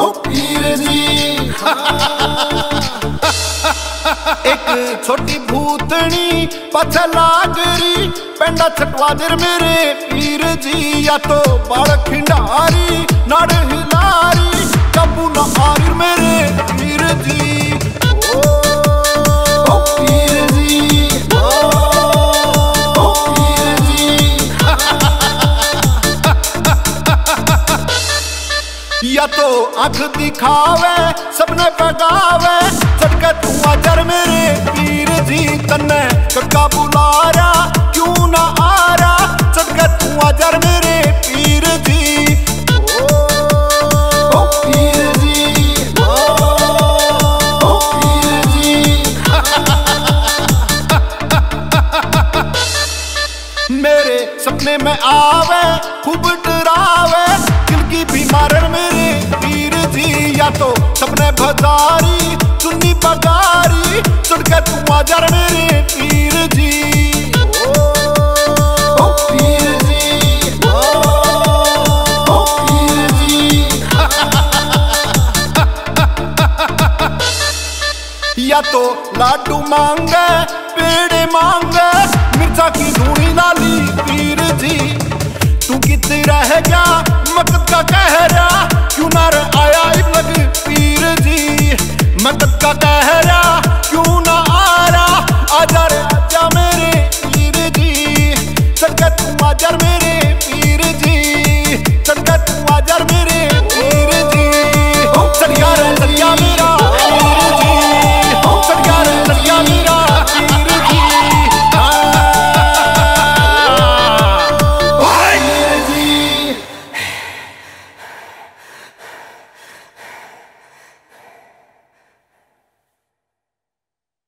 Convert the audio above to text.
ओ पीर जी एक छोटी भूतनी पछ लागरी पेंडा छटवाजर मेरे पीर जी या तो बड़ खिंडारी नड़ हिलारी या तो आँख दिखावे सबने पगावे। सबका तू अजर मेरे पीर जी तन्ने कक्का बुलारा क्यों सपने में आवे, खूब डरावे। दिल की बीमार मेरे पीर जी या तो सपने भजारी चुन्नी पगारी। चढ़ के तू मेरे पीर जी। ओ पीर जी या तो लाडू मांगे, पेड़े मांगे, मिर्चा की धूनी मकद का कहरा।